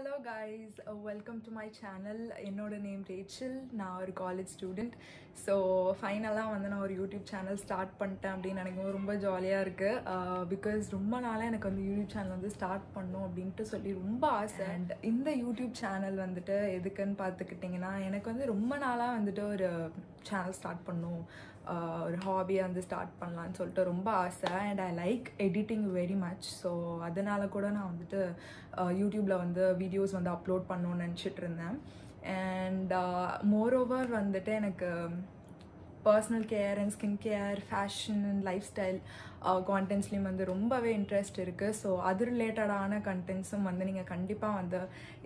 Hello guys welcome to my channel என்னோட name Rachel. நான் ஒரு காலேஜ் ஸ்டூடெண்ட் ஸோ ஃபைனலாக வந்து நான் ஒரு யூடியூப் சேனல் ஸ்டார்ட் பண்ணிட்டேன் அப்படின்னு நினைக்கும் ரொம்ப ஜாலியாக இருக்குது பிகாஸ் ரொம்ப நாளாக எனக்கு வந்து யூடியூப் சேனல் வந்து ஸ்டார்ட் பண்ணும் அப்படின்ட்டு சொல்லி ரொம்ப ஆசை. அண்ட் இந்த யூடியூப் சேனல் வந்துட்டு எதுக்குன்னு பார்த்துக்கிட்டிங்கன்னா எனக்கு வந்து ரொம்ப நாளாக வந்துட்டு ஒரு சேனல் ஸ்டார்ட் பண்ணும் ஒரு ஹாபியை வந்து ஸ்டார்ட் பண்ணலான்னு சொல்லிட்டு ரொம்ப ஆசை. And I like editing very much so அதனால கூட நான் வந்துட்டு uh, யூடியூப்பில் வந்து வீடியோஸ் வந்து அப்லோட் பண்ணணும்னு நினச்சிட்டு இருந்தேன். அண்ட் மோரோவர் uh, வந்துட்டு எனக்கு personal care and skin care fashion and lifestyle கான்டென்ட்ஸ்லேயும் வந்து ரொம்பவே இன்ட்ரெஸ்ட் இருக்குது ஸோ அது ரிலேட்டடான கண்டென்ட்ஸும் வந்து நீங்கள் கண்டிப்பாக வந்து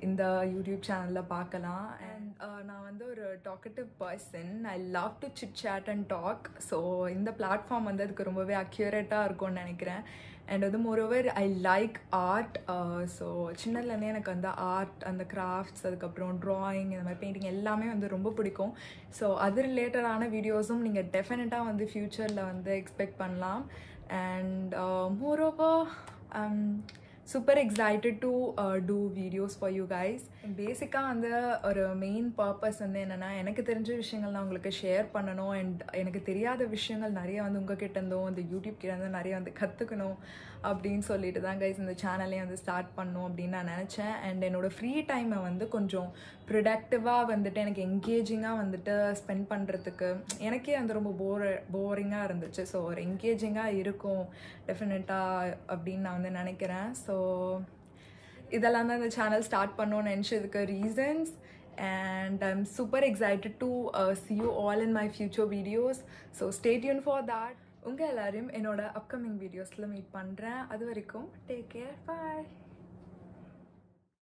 இந்த யூடியூப் சேனலில் பார்க்கலாம். அண்ட் uh, நான் வந்து ஒரு talkative person I love to chit chat and talk so இந்த பிளாட்ஃபார்ம் வந்து அதுக்கு ரொம்பவே அக்யூரேட்டாக இருக்கும்னு நினைக்கிறேன். அண்ட் வந்து moreover I like art so சின்னதுலேருந்தே எனக்கு வந்து ஆர்ட் அந்த கிராஃப்ட்ஸ் அதுக்கப்புறம் ட்ராயிங் இந்த மாதிரி பெயிண்டிங் எல்லாமே வந்து ரொம்ப பிடிக்கும். ஸோ அது ரிலேட்டடான வீடியோஸும் நீங்கள் டெஃபினட்டாக வந்து ஃப்யூச்சரில் வந்து எக்ஸ்பெக்ட் பண்ணலாம். And moreover uh, super excited to do videos for you guys பேசிக்காக வந்து ஒரு மெயின் பர்பஸ் வந்து என்னென்னா எனக்கு தெரிஞ்ச விஷயங்கள் நான் உங்களுக்கு ஷேர் பண்ணணும். அண்ட் எனக்கு தெரியாத விஷயங்கள் நிறைய வந்து உங்ககிட்ட இருந்தும் இந்த யூடியூப் கிட்ட இருந்தோம் நிறைய வந்து கற்றுக்கணும் அப்படின்னு சொல்லிட்டு தான் கைஸ் இந்த சேனலே வந்து ஸ்டார்ட் பண்ணணும் அப்படின்னு நான் நினச்சேன். அண்ட் என்னோடய ஃப்ரீ டைமை வந்து கொஞ்சம் ப்ரொடக்டிவாக வந்துட்டு எனக்கு என்கேஜிங்காக வந்துட்டு ஸ்பெண்ட் பண்ணுறதுக்கு எனக்கே வந்து ரொம்ப போர் போரிங்காக இருந்துச்சு. ஸோ ஒரு என்கேஜிங்காக இருக்கும் டெஃபினட்டாக அப்படின்னு நான் வந்து நினைக்கிறேன். ஸோ ஸோ இதெல்லாம் தான் இந்த சேனல் ஸ்டார்ட் பண்ணோன்னு நினச்சதுக்கு reasons and I'm super excited to uh, see you all in my future videos. So stay tuned for that. உங்கள் எல்லாரையும் என்னோட அப்கமிங் வீடியோஸில் மீட் பண்ணுறேன் அது வரைக்கும் டேக் கேர் பாய்